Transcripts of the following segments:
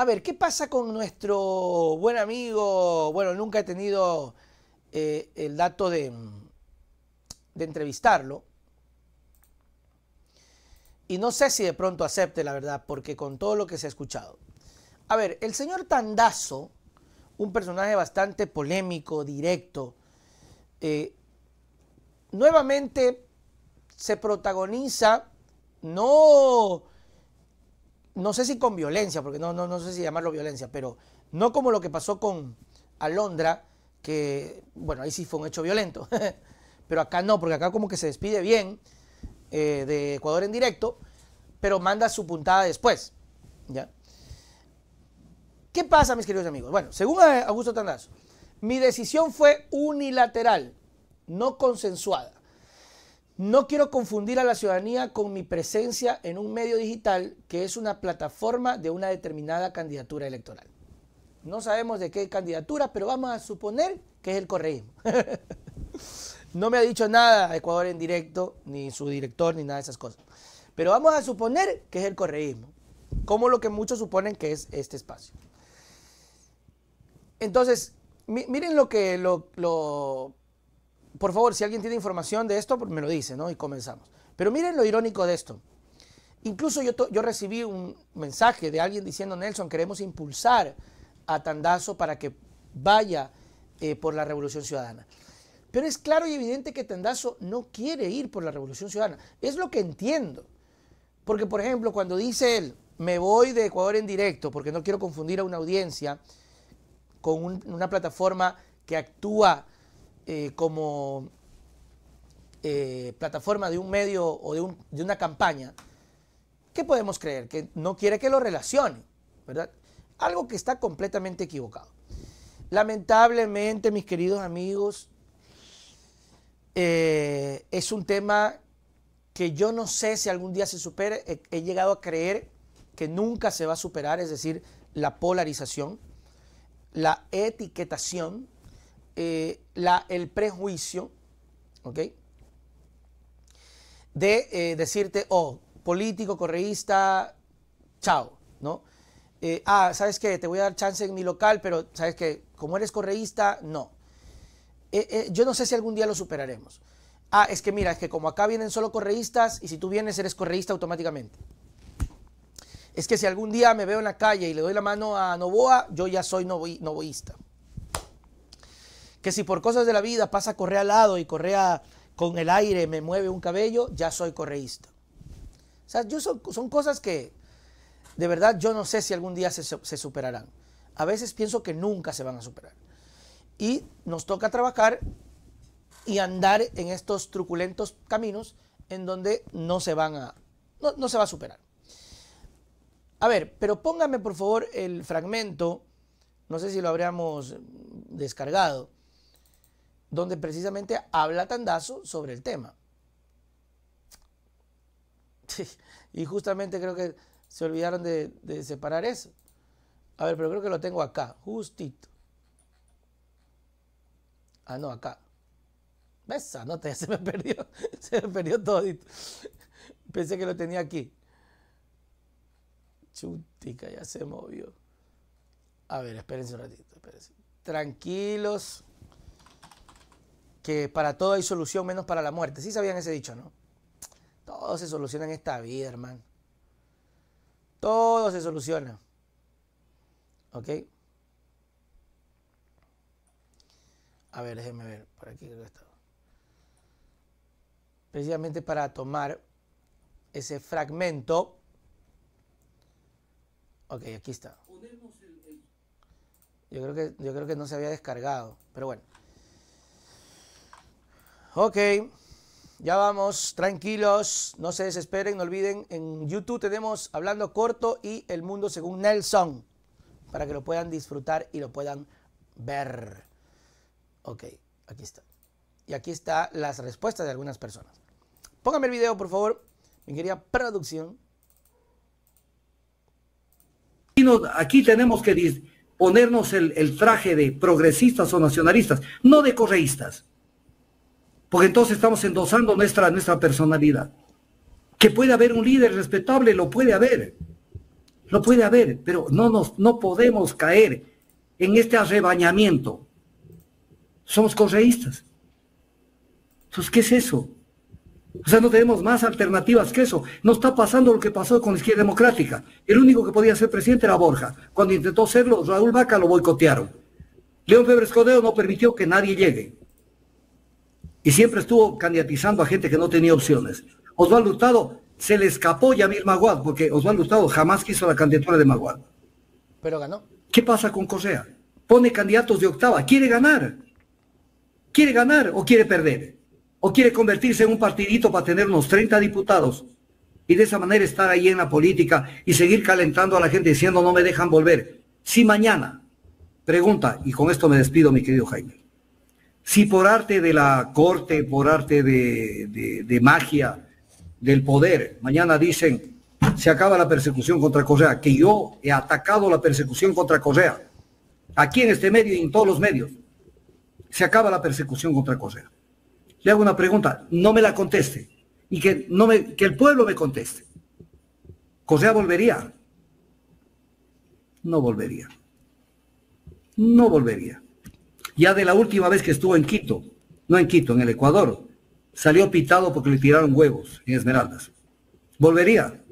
A ver, ¿qué pasa con nuestro buen amigo? Bueno, nunca he tenido eh, el dato de, entrevistarlo. Y no sé si de pronto acepte la verdad, porque con todo lo que se ha escuchado. A ver, el señor Tandazo, un personaje bastante polémico, directo, eh, nuevamente se protagoniza, no, no sé si con violencia, porque no, no, no sé si llamarlo violencia, pero no como lo que pasó con Alondra, que, bueno, ahí sí fue un hecho violento, pero acá no, porque acá como que se despide bien eh, de Ecuador en directo, pero manda su puntada después, ¿ya? ¿Qué pasa, mis queridos amigos? Bueno, según Augusto Tandazo, mi decisión fue unilateral, no consensuada. No quiero confundir a la ciudadanía con mi presencia en un medio digital que es una plataforma de una determinada candidatura electoral. No sabemos de qué candidatura, pero vamos a suponer que es el correísmo. no me ha dicho nada Ecuador en directo, ni su director, ni nada de esas cosas. Pero vamos a suponer que es el correísmo, como lo que muchos suponen que es este espacio. Entonces, miren lo que lo, Por favor, si alguien tiene información de esto, me lo dice, ¿no? Y comenzamos. Pero miren lo irónico de esto. Incluso yo, yo recibí un mensaje de alguien diciendo, Nelson, queremos impulsar a Tandazo para que vaya eh, por la Revolución Ciudadana. Pero es claro y evidente que Tandazo no quiere ir por la Revolución Ciudadana. Es lo que entiendo. Porque, por ejemplo, cuando dice él, me voy de Ecuador en directo porque no quiero confundir a una audiencia, con una plataforma que actúa eh, como eh, plataforma de un medio o de, una campaña, ¿qué podemos creer? Que no quiere que lo relacione, ¿verdad? Algo que está completamente equivocado. Lamentablemente, mis queridos amigos, eh, es un tema que yo no sé si algún día se supere. he llegado a creer que nunca se va a superar, es decir, la polarización la etiquetación, eh, el prejuicio, ¿ok? De eh, decirte, oh, político, correísta, chao, ¿no? Eh, ah, ¿sabes qué? Te voy a dar chance en mi local, pero ¿sabes qué? Como eres correísta, no. yo no sé si algún día lo superaremos. Ah, es que mira, es que como acá vienen solo correístas y si tú vienes eres correísta automáticamente es que si algún día me veo en la calle y le doy la mano a Novoa, yo ya soy novoísta. Que si por cosas de la vida pasa Correa al lado y Correa con el aire me mueve un cabello, ya soy correísta. O sea, yo son, cosas que de verdad yo no sé si algún día se, se superarán. A veces pienso que nunca se van a superar. Y nos toca trabajar y andar en estos truculentos caminos en donde no se van a, no, no se va a superar. A ver, pero póngame por favor el fragmento, no sé si lo habríamos descargado, donde precisamente habla Tandazo sobre el tema. y justamente creo que se olvidaron de, separar eso. A ver, pero creo que lo tengo acá, justito. Ah, no, acá. ¿Ves? Anota, se me perdió. Se me perdió todo. Pensé que lo tenía aquí. Chutica, ya se movió. A ver, espérense un ratito, espérense. Tranquilos, que para todo hay solución menos para la muerte. Sí sabían ese dicho, ¿no? Todo se soluciona en esta vida, hermano. Todo se soluciona. ¿Ok? A ver, déjenme ver. Por aquí creo que está. Precisamente para tomar ese fragmento Ok, aquí está. Yo creo, que, yo creo que no se había descargado, pero bueno. Ok, ya vamos, tranquilos, no se desesperen, no olviden, en YouTube tenemos Hablando Corto y El Mundo según Nelson, para que lo puedan disfrutar y lo puedan ver. Ok, aquí está. Y aquí están las respuestas de algunas personas. Póngame el video, por favor, mi querida producción aquí tenemos que ponernos el, traje de progresistas o nacionalistas, no de correístas. Porque entonces estamos endosando nuestra, nuestra personalidad. Que puede haber un líder respetable, lo puede haber. Lo puede haber, pero no, nos, no podemos caer en este arrebañamiento. Somos correístas. Entonces, ¿qué es eso? O sea, no tenemos más alternativas que eso. No está pasando lo que pasó con la izquierda democrática. El único que podía ser presidente era Borja. Cuando intentó serlo, Raúl Vaca lo boicotearon. León Febres Codeo no permitió que nadie llegue. Y siempre estuvo candidatizando a gente que no tenía opciones. Osvaldo Hurtado se le escapó Yamil Maguad, porque Osvaldo Hurtado jamás quiso la candidatura de Maguad. Pero ganó. ¿Qué pasa con Correa? Pone candidatos de octava. ¿Quiere ganar? ¿Quiere ganar o quiere perder? ¿O quiere convertirse en un partidito para tener unos 30 diputados? Y de esa manera estar ahí en la política y seguir calentando a la gente diciendo no me dejan volver. Si mañana, pregunta, y con esto me despido mi querido Jaime, si por arte de la corte, por arte de, de magia, del poder, mañana dicen se acaba la persecución contra Correa, que yo he atacado la persecución contra Correa, aquí en este medio y en todos los medios, se acaba la persecución contra Correa le hago una pregunta, no me la conteste y que, no que el pueblo me conteste. ¿Correa volvería? No volvería. No volvería. Ya de la última vez que estuvo en Quito, no en Quito, en el Ecuador, salió pitado porque le tiraron huevos en Esmeraldas. ¿Volvería?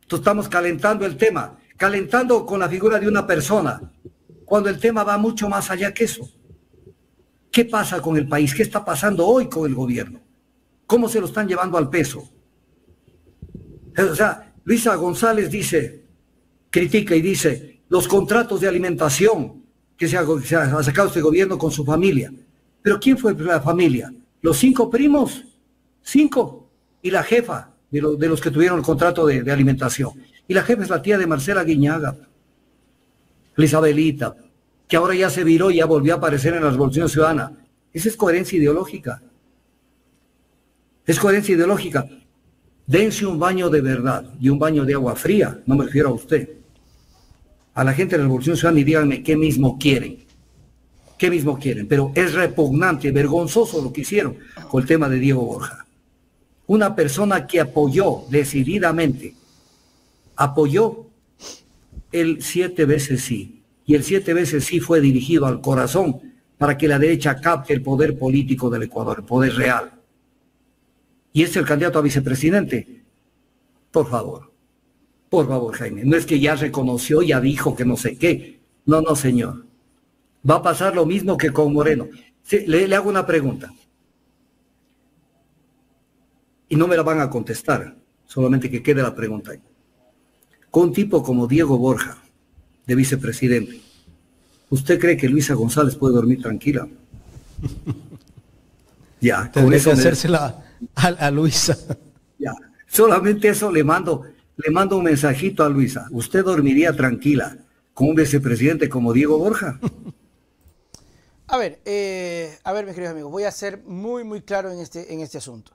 Entonces estamos calentando el tema, calentando con la figura de una persona, cuando el tema va mucho más allá que eso. ¿Qué pasa con el país? ¿Qué está pasando hoy con el gobierno? ¿Cómo se lo están llevando al peso? O sea, Luisa González dice, critica y dice, los contratos de alimentación que se ha, sacado este gobierno con su familia. Pero ¿quién fue la familia? ¿Los cinco primos? Cinco. Y la jefa de, los que tuvieron el contrato de, de, alimentación. Y la jefa es la tía de Marcela Guiñaga, Isabelita, que ahora ya se viró y ya volvió a aparecer en la Revolución Ciudadana. Esa es coherencia ideológica. Es coherencia ideológica. Dense un baño de verdad y un baño de agua fría, no me refiero a usted. A la gente de la Revolución Ciudadana y díganme qué mismo quieren. ¿Qué mismo quieren? Pero es repugnante, vergonzoso lo que hicieron con el tema de Diego Borja. Una persona que apoyó decididamente, apoyó el siete veces sí, y el siete veces sí fue dirigido al corazón para que la derecha capte el poder político del Ecuador, el poder real. Y es el candidato a vicepresidente. Por favor, por favor, Jaime, no es que ya reconoció, ya dijo que no sé qué. No, no, señor. Va a pasar lo mismo que con Moreno. le, le hago una pregunta. Y no me la van a contestar, solamente que quede la pregunta ahí. Con un tipo como Diego Borja, de vicepresidente. ¿Usted cree que Luisa González puede dormir tranquila? ya, con eso que hacérsela a, Luisa. Ya, solamente eso le mando, le mando un mensajito a Luisa. ¿Usted dormiría tranquila con un vicepresidente como Diego Borja? A ver, eh, a ver, mis queridos amigos, voy a ser muy, muy claro en este, en este asunto.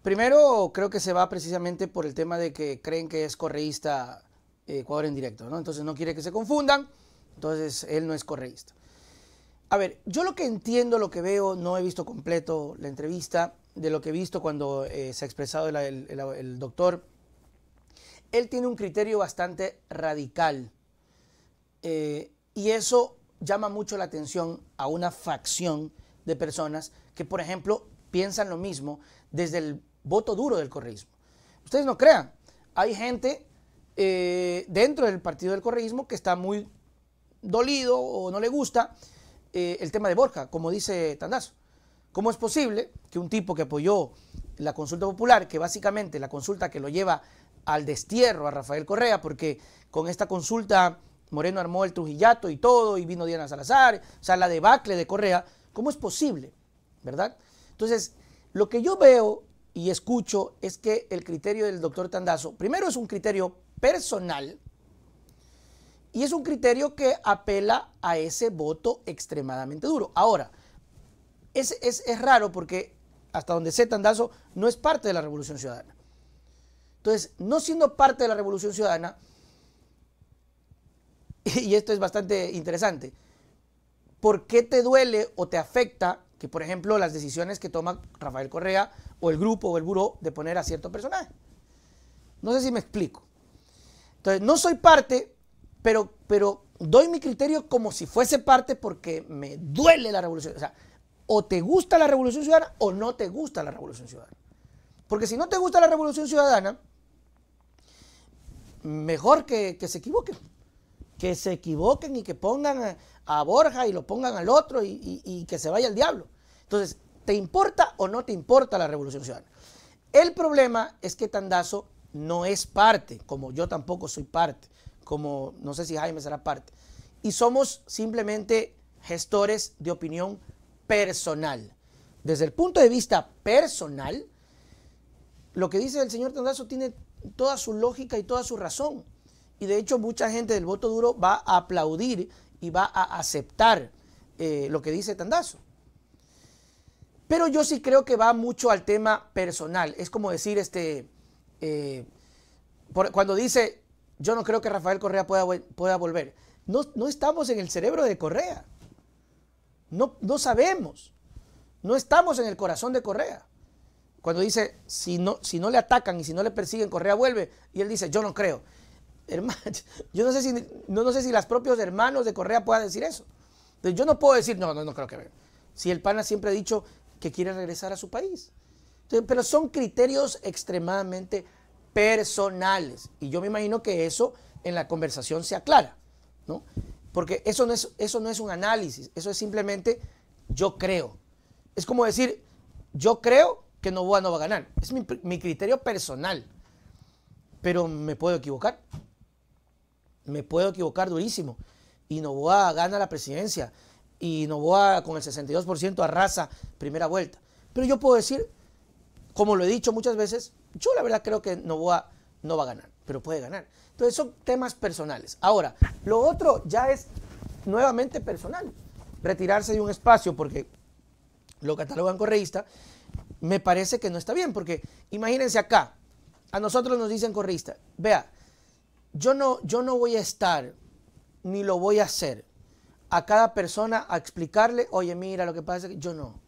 Primero, creo que se va precisamente por el tema de que creen que es correísta Ecuador en directo, ¿no? Entonces no quiere que se confundan, entonces él no es correísta. A ver, yo lo que entiendo, lo que veo, no he visto completo la entrevista, de lo que he visto cuando eh, se ha expresado el, doctor, él tiene un criterio bastante radical eh, y eso llama mucho la atención a una facción de personas que, por ejemplo, piensan lo mismo desde el voto duro del correísmo. Ustedes no crean, hay gente eh, dentro del partido del correísmo que está muy dolido o no le gusta el tema de Borja, como dice Tandazo. ¿Cómo es posible que un tipo que apoyó la consulta popular, que básicamente la consulta que lo lleva al destierro a Rafael Correa, porque con esta consulta Moreno armó el Trujillato y todo, y vino Diana Salazar, o sea, la debacle de Correa, ¿cómo es posible? ¿Verdad? Entonces, lo que yo veo y escucho es que el criterio del doctor Tandazo, primero es un criterio personal y es un criterio que apela a ese voto extremadamente duro. Ahora, es, es, raro porque hasta donde sé Tandazo no es parte de la Revolución Ciudadana. Entonces, no siendo parte de la Revolución Ciudadana, y esto es bastante interesante, ¿por qué te duele o te afecta que, por ejemplo, las decisiones que toma Rafael Correa o el grupo o el buró de poner a cierto personaje? No sé si me explico. Entonces, no soy parte, pero, pero doy mi criterio como si fuese parte porque me duele la revolución. O sea, o te gusta la revolución ciudadana o no te gusta la revolución ciudadana. Porque si no te gusta la revolución ciudadana, mejor que, se equivoquen. Que se equivoquen y que pongan a, Borja y lo pongan al otro y, y que se vaya al diablo. Entonces, ¿te importa o no te importa la revolución ciudadana? El problema es que Tandazo no es parte, como yo tampoco soy parte, como no sé si Jaime será parte. Y somos simplemente gestores de opinión personal. Desde el punto de vista personal, lo que dice el señor Tandazo tiene toda su lógica y toda su razón. Y de hecho mucha gente del voto duro va a aplaudir y va a aceptar eh, lo que dice Tandazo. Pero yo sí creo que va mucho al tema personal. Es como decir, este, eh, cuando dice, yo no creo que Rafael Correa pueda, pueda volver. No, no, estamos en el cerebro de Correa. No, no sabemos. No estamos en el corazón de Correa. Cuando dice, si no, si no le atacan y si no le persiguen, Correa vuelve. Y él dice, yo no creo. Hermano, yo no sé si, no, no sé si los propios hermanos de Correa puedan decir eso. Entonces, yo no puedo decir, no, no, no creo que Si el PANA siempre ha dicho que quiere regresar a su país. pero son criterios extremadamente personales. Y yo me imagino que eso en la conversación se aclara. ¿no? Porque eso no, es, eso no es un análisis, eso es simplemente yo creo. Es como decir, yo creo que Novoa no va a ganar. Es mi, criterio personal. Pero me puedo equivocar. Me puedo equivocar durísimo. Y Novoa gana la presidencia. Y Novoa con el 62% arrasa primera vuelta. Pero yo puedo decir, como lo he dicho muchas veces, yo la verdad creo que Novoa no va a ganar, pero puede ganar. Entonces son temas personales. Ahora, lo otro ya es nuevamente personal. Retirarse de un espacio porque lo catalogan correísta, me parece que no está bien, porque imagínense acá, a nosotros nos dicen correísta, vea, yo no, yo no voy a estar, ni lo voy a hacer, a cada persona a explicarle, oye, mira, lo que pasa es que yo no.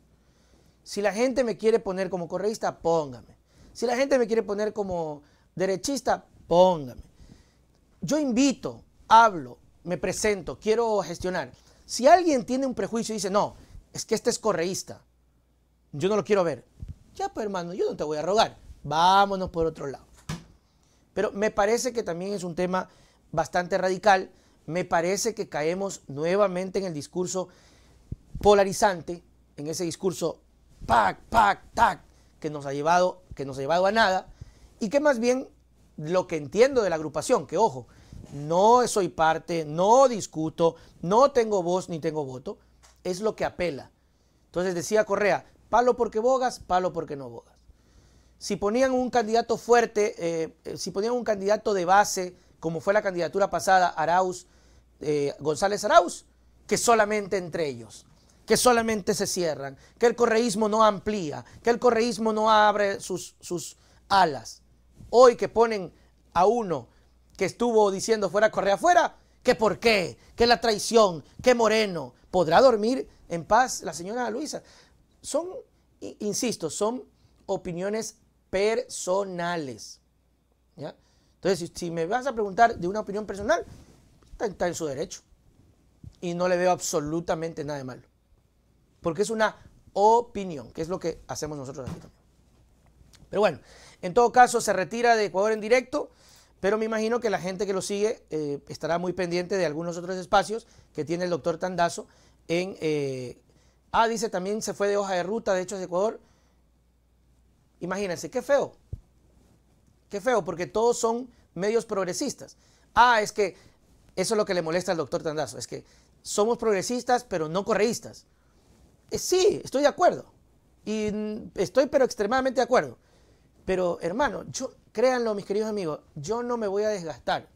Si la gente me quiere poner como correísta, póngame. Si la gente me quiere poner como derechista, póngame. Yo invito, hablo, me presento, quiero gestionar. Si alguien tiene un prejuicio y dice, no, es que este es correísta, yo no lo quiero ver. Ya, pues hermano, yo no te voy a rogar. Vámonos por otro lado. Pero me parece que también es un tema bastante radical. Me parece que caemos nuevamente en el discurso polarizante, en ese discurso pac, pac, tac, que nos ha llevado, que nos ha llevado a nada, y que más bien lo que entiendo de la agrupación, que ojo, no soy parte, no discuto, no tengo voz ni tengo voto, es lo que apela. Entonces decía Correa, palo porque bogas, palo porque no bogas. Si ponían un candidato fuerte, eh, si ponían un candidato de base, como fue la candidatura pasada, Arauz, eh, González Arauz, que solamente entre ellos, que solamente se cierran, que el correísmo no amplía, que el correísmo no abre sus alas. Hoy que ponen a uno que estuvo diciendo fuera Correa fuera, que por qué, que la traición, que Moreno, ¿podrá dormir en paz la señora Luisa? Son, insisto, son opiniones personales. ¿ya? Entonces, si, me vas a preguntar de una opinión personal, está en su derecho. Y no le veo absolutamente nada de malo. Porque es una opinión, que es lo que hacemos nosotros aquí. Pero bueno, en todo caso, se retira de Ecuador en directo, pero me imagino que la gente que lo sigue eh, estará muy pendiente de algunos otros espacios que tiene el doctor Tandazo en... Eh, ah, dice también se fue de hoja de ruta de Hechos de Ecuador. Imagínense, qué feo. Qué feo, porque todos son medios progresistas. Ah, es que eso es lo que le molesta al doctor Tandazo, es que somos progresistas, pero no correístas. Eh, sí, estoy de acuerdo. Y mm, estoy pero extremadamente de acuerdo. Pero hermano, yo, créanlo mis queridos amigos, yo no me voy a desgastar.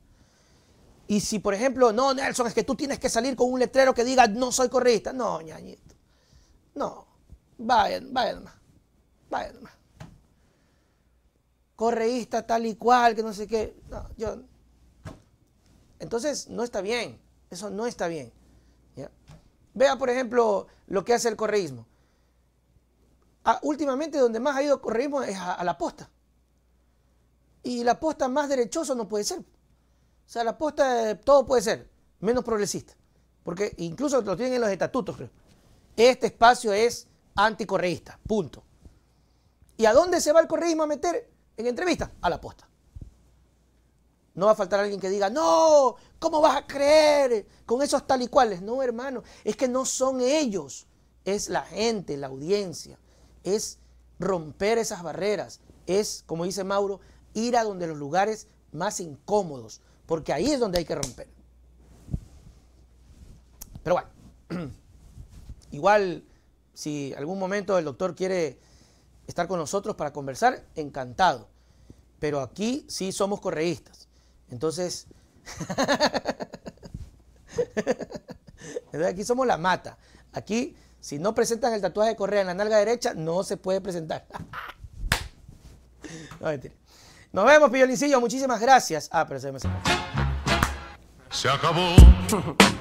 Y si por ejemplo, no, Nelson, es que tú tienes que salir con un letrero que diga no soy correísta. No, ñañito. No. Vayan, vayan nomás. Vayan nomás. Correísta tal y cual, que no sé qué. No, yo. Entonces, no está bien. Eso no está bien. Vea, por ejemplo, lo que hace el correísmo. Últimamente donde más ha ido correísmo es a, la posta. Y la posta más derechoso no puede ser. O sea, la posta todo puede ser, menos progresista. Porque incluso lo tienen en los estatutos, creo. Este espacio es anticorreísta, punto. ¿Y a dónde se va el correísmo a meter en entrevista? A la posta. No va a faltar alguien que diga, no, ¿cómo vas a creer con esos tal y cuales? No, hermano, es que no son ellos, es la gente, la audiencia, es romper esas barreras, es, como dice Mauro, ir a donde los lugares más incómodos, porque ahí es donde hay que romper. Pero bueno, igual si algún momento el doctor quiere estar con nosotros para conversar, encantado. Pero aquí sí somos correístas. Entonces, aquí somos la mata. Aquí, si no presentan el tatuaje de correa en la nalga derecha, no se puede presentar. no, mentira. Nos vemos, Pillolincillo. Muchísimas gracias. Ah, pero se me... Se acabó.